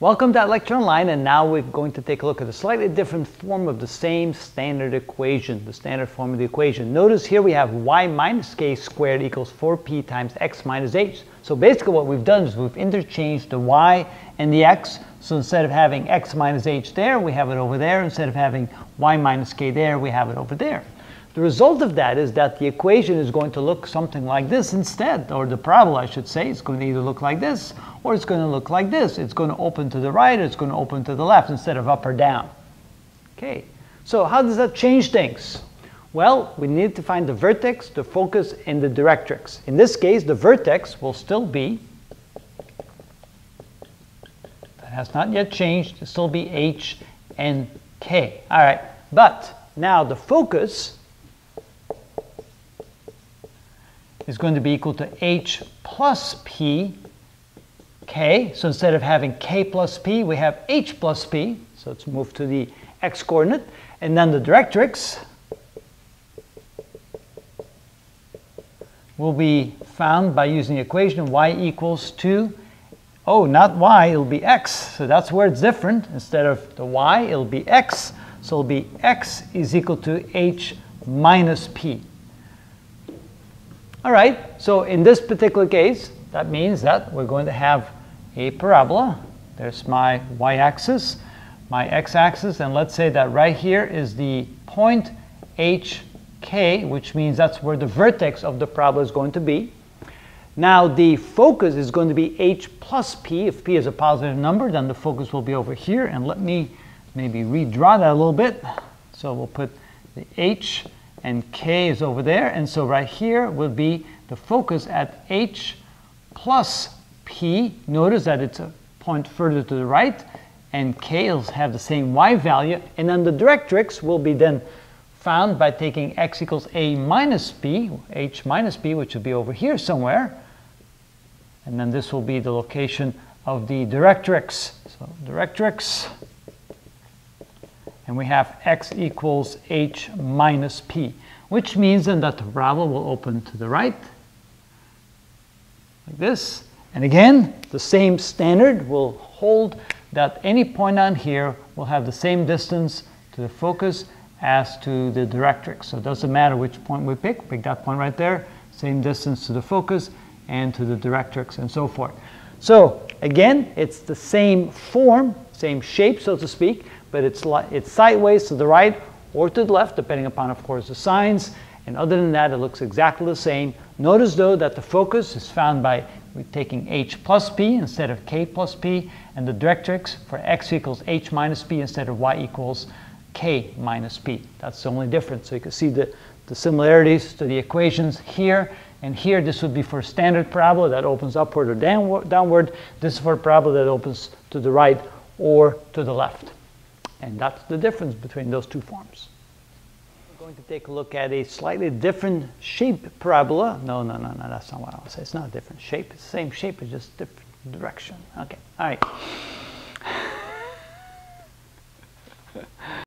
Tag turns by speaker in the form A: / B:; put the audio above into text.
A: Welcome to Lecture Online, and now we're going to take a look at a slightly different form of the same standard equation, the standard form of the equation. Notice here we have y minus k squared equals 4p times x minus h. So basically what we've done is we've interchanged the y and the x. So instead of having x minus h there, we have it over there. Instead of having y minus k there, we have it over there. The result of that is that the equation is going to look something like this instead, or the parabola I should say, it's going to either look like this, or it's going to look like this. It's going to open to the right, it's going to open to the left instead of up or down. Okay, so how does that change things? Well, we need to find the vertex, the focus, and the directrix. In this case, the vertex will still be, that has not yet changed, it'll still be h and k. All right, but now the focus is going to be equal to h plus p k. So instead of having k plus p, we have h plus p. So let's move to the x coordinate. And then the directrix will be found by using the equation y equals to, oh, not y, it'll be x. So that's where it's different. Instead of the y, it'll be x. So it'll be x is equal to h minus p. All right, so in this particular case, that means that we're going to have a parabola. There's my y-axis, my x-axis, and let's say that right here is the point hk, which means that's where the vertex of the parabola is going to be. Now the focus is going to be h plus p. If p is a positive number, then the focus will be over here. And let me maybe redraw that a little bit. So we'll put the h and k is over there. And so right here will be the focus at h plus p. Notice that it's a point further to the right, and k will have the same y value. And then the directrix will be then found by taking x equals a minus b, h minus b, which will be over here somewhere. And then this will be the location of the directrix. So directrix and we have x equals h minus p, which means then that the parabola will open to the right, like this. And again, the same standard will hold that any point on here will have the same distance to the focus as to the directrix. So it doesn't matter which point we pick, pick that point right there, same distance to the focus and to the directrix and so forth. So again, it's the same form, same shape, so to speak, but it's, it's sideways to the right or to the left, depending upon, of course, the signs. And other than that, it looks exactly the same. Notice, though, that the focus is found by taking h plus p instead of k plus p, and the directrix for x equals h minus p instead of y equals k minus p. That's the only difference. So you can see the, the similarities to the equations here. And here, this would be for standard parabola that opens upward or downward. This is for a parabola that opens to the right or to the left. And that's the difference between those two forms. We're going to take a look at a slightly different shape parabola. No, no, no, no, that's not what I want to say. It's not a different shape. It's the same shape, it's just different direction. Okay, all right.